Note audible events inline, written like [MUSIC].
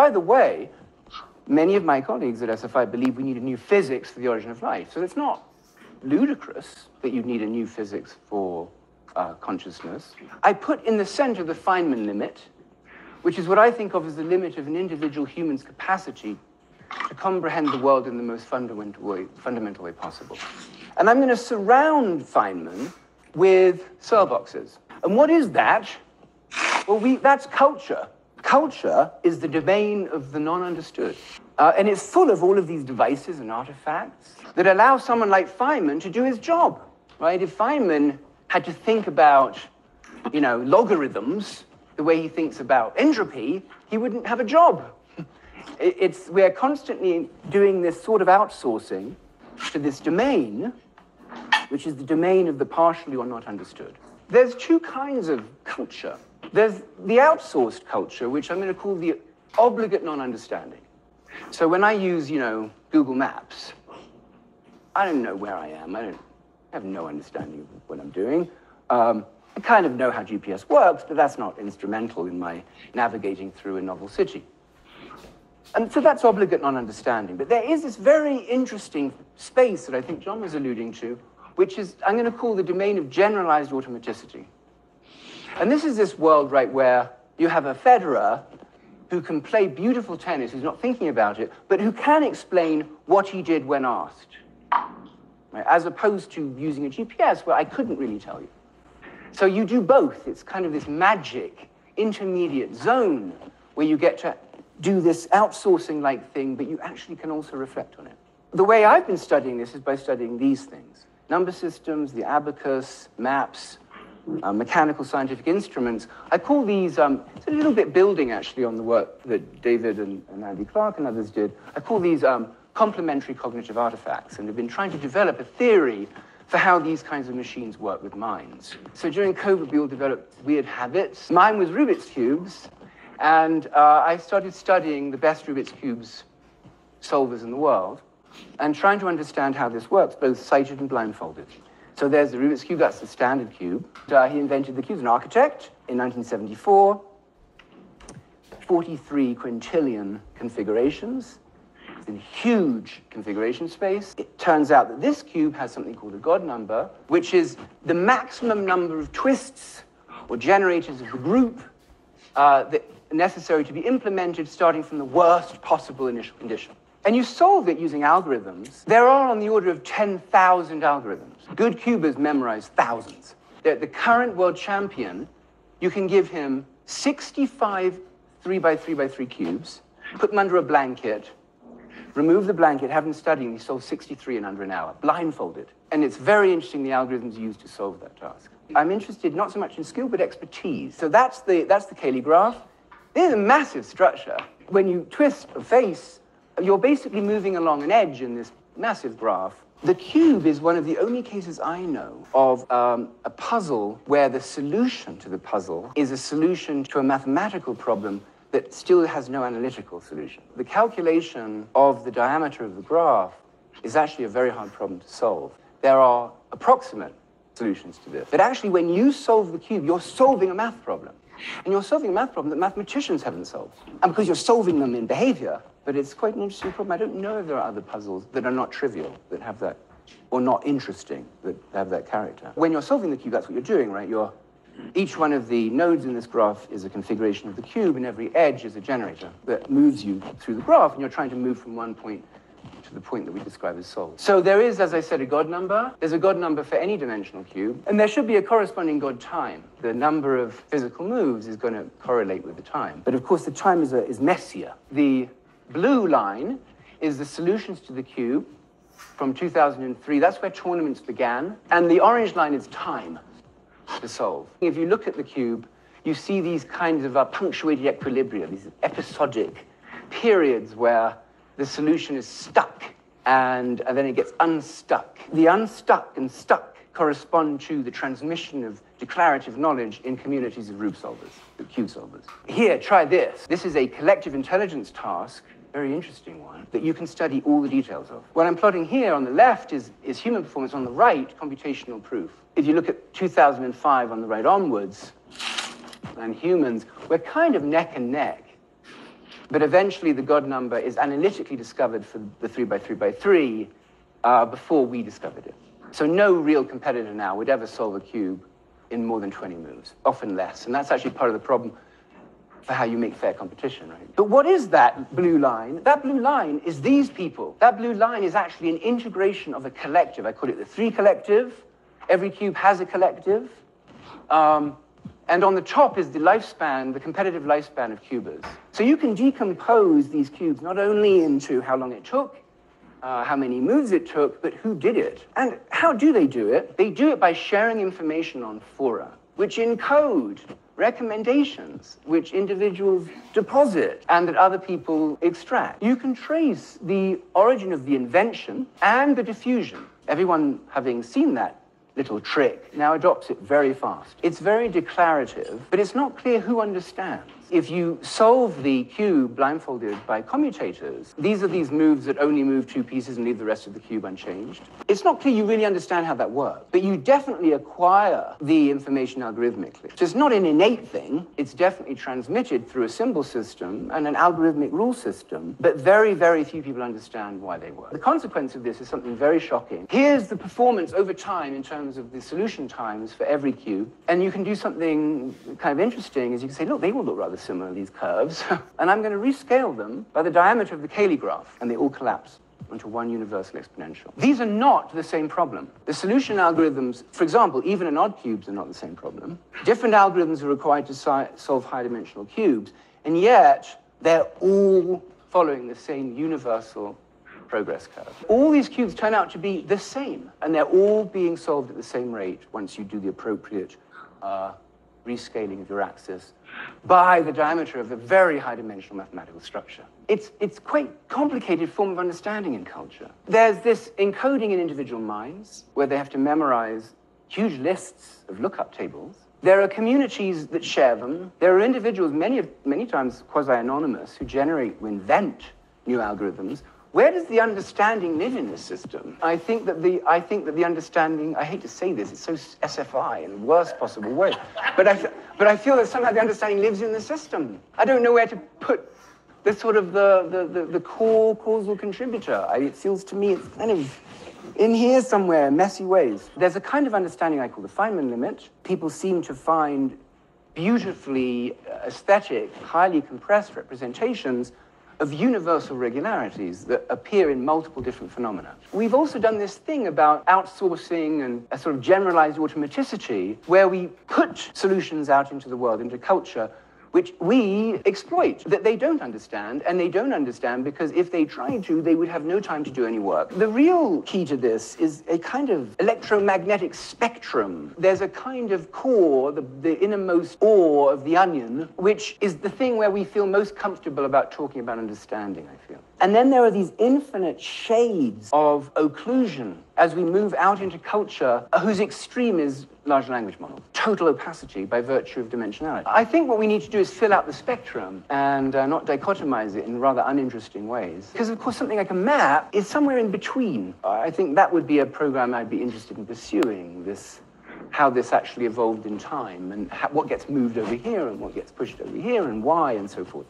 By the way, many of my colleagues at SFI believe we need a new physics for the origin of life. So it's not ludicrous that you'd need a new physics for uh, consciousness. I put in the center the Feynman limit, which is what I think of as the limit of an individual human's capacity to comprehend the world in the most fundamental way, fundamental way possible. And I'm going to surround Feynman with Searle boxes. And what is that? Well, we, that's culture. Culture is the domain of the non-understood. Uh, and it's full of all of these devices and artifacts that allow someone like Feynman to do his job, right? If Feynman had to think about, you know, logarithms the way he thinks about entropy, he wouldn't have a job. [LAUGHS] It's, we're constantly doing this sort of outsourcing to this domain, which is the domain of the partially or not understood. There's two kinds of culture. There's the outsourced culture, which I'm going to call the obligate non-understanding. So when I use, you know, Google Maps, I don't know where I am. I don't I have no understanding of what I'm doing. Um, I kind of know how GPS works, but that's not instrumental in my navigating through a novel city. And so that's obligate non-understanding. But there is this very interesting space that I think John was alluding to, which is, I'm going to call the domain of generalized automaticity. And this is this world, right, where you have a Federer who can play beautiful tennis, who's not thinking about it, but who can explain what he did when asked. Right? As opposed to using a GPS where I couldn't really tell you. So you do both. It's kind of this magic intermediate zone where you get to do this outsourcing like thing, but you actually can also reflect on it. The way I've been studying this is by studying these things number systems, the abacus, maps, uh, mechanical scientific instruments. I call these, um, it's a little bit building actually on the work that David and, and Andy Clark and others did. I call these um, complementary cognitive artifacts, and have been trying to develop a theory for how these kinds of machines work with minds. So during COVID, we all developed weird habits. Mine was Rubik's Cubes, and uh, I started studying the best Rubik's Cubes solvers in the world and trying to understand how this works, both sighted and blindfolded. So there's the Rubik's Cube, that's the standard cube. Uh, he invented the cube an architect in 1974. 43 quintillion configurations It's in huge configuration space. It turns out that this cube has something called a God number, which is the maximum number of twists or generators of the group uh, that necessary to be implemented starting from the worst possible initial condition. And you solve it using algorithms. There are on the order of 10,000 algorithms. Good cubers memorize thousands. The, current world champion, you can give him 65 3 by 3 by 3 cubes, put them under a blanket, remove the blanket, have him studying, he solved 63 in under an hour, blindfolded. And it's very interesting the algorithms used to solve that task. I'm interested not so much in skill, but expertise. So that's the, that's the Cayley graph. This is a massive structure. When you twist a face, you're basically moving along an edge in this massive graph. The cube is one of the only cases I know of um, a puzzle where the solution to the puzzle is a solution to a mathematical problem that still has no analytical solution. The calculation of the diameter of the graph is actually a very hard problem to solve. There are approximate solutions to this. But actually, when you solve the cube, you're solving a math problem. And you're solving a math problem that mathematicians haven't solved. And because you're solving them in behavior, but it's quite an interesting problem. I don't know if there are other puzzles that are not trivial, that have that, or not interesting, that have that character. When you're solving the cube, that's what you're doing, right? You're each one of the nodes in this graph is a configuration of the cube, and every edge is a generator that moves you through the graph, and you're trying to move from one point to the point that we describe as solved. So there is, as I said, a God number. There's a God number for any dimensional cube, and there should be a corresponding God time. The number of physical moves is going to correlate with the time. But of course, the time is, a, is messier. The blue line is the solutions to the cube from 2003. That's where tournaments began. And the orange line is time to solve. If you look at the cube, you see these kinds of uh, punctuated equilibria, these episodic periods where the solution is stuck and, and then it gets unstuck. The unstuck and stuck correspond to the transmission of declarative knowledge in communities of Rube solvers, the cube solvers. Here, try this. This is a collective intelligence task very interesting one, that you can study all the details of. What I'm plotting here on the left is, is human performance, on the right, computational proof. If you look at 2005 on the right onwards, and humans, we're kind of neck and neck. But eventually, the God number is analytically discovered for the 3 by 3 by 3 uh, before we discovered it. So no real competitor now would ever solve a cube in more than 20 moves, often less. And that's actually part of the problem for how you make fair competition, right? But what is that blue line? That blue line is these people. That blue line is actually an integration of a collective. I call it the three collective. Every cube has a collective. Um, and on the top is the lifespan, the competitive lifespan of cubers. So you can decompose these cubes not only into how long it took, uh, how many moves it took, but who did it. And how do they do it? They do it by sharing information on fora, which encode recommendations which individuals deposit and that other people extract. You can trace the origin of the invention and the diffusion. Everyone having seen that little trick now adopts it very fast. It's very declarative, but it's not clear who understands. If you solve the cube blindfolded by commutators, these are these moves that only move two pieces and leave the rest of the cube unchanged. It's not clear you really understand how that works, but you definitely acquire the information algorithmically. So it's not an innate thing, it's definitely transmitted through a symbol system and an algorithmic rule system, but very, very few people understand why they work. The consequence of this is something very shocking. Here's the performance over time in terms of the solution times for every cube, and you can do something kind of interesting is you can say, look, they all look rather similar, these curves, [LAUGHS] and I'm going to rescale them by the diameter of the Cayley graph, and they all collapse into one universal exponential. These are not the same problem. The solution algorithms, for example, even in odd cubes are not the same problem. Different algorithms are required to si solve high-dimensional cubes, and yet they're all following the same universal progress curve. All these cubes turn out to be the same, and they're all being solved at the same rate once you do the appropriate uh, rescaling of your axis by the diameter of a very high dimensional mathematical structure. It's, it's quite complicated form of understanding in culture. There's this encoding in individual minds where they have to memorize huge lists of lookup tables. There are communities that share them. There are individuals, many, of many times quasi-anonymous, who generate, who invent new algorithms where does the understanding live in this system? I think that the, I think that the understanding, I hate to say this, it's so SFI in the worst possible way, but I, but I feel that somehow the understanding lives in the system. I don't know where to put the sort of the, the, the, the core causal contributor. I, it feels to me it's kind of in here somewhere, messy ways. There's a kind of understanding I call the Feynman limit. People seem to find beautifully uh, aesthetic, highly compressed representations of universal regularities that appear in multiple different phenomena. We've also done this thing about outsourcing and a sort of generalized automaticity where we put solutions out into the world, into culture, which we exploit, that they don't understand, and they don't understand because if they tried to, they would have no time to do any work. The real key to this is a kind of electromagnetic spectrum. There's a kind of core, the, the innermost ore of the onion, which is the thing where we feel most comfortable about talking about understanding, I feel. And then there are these infinite shades of occlusion as we move out into culture whose extreme is large language model. total opacity by virtue of dimensionality. I think what we need to do is fill out the spectrum and uh, not dichotomize it in rather uninteresting ways. Because, of course, something like a map is somewhere in between. I think that would be a program I'd be interested in pursuing, this how this actually evolved in time and how, what gets moved over here and what gets pushed over here and why and so forth.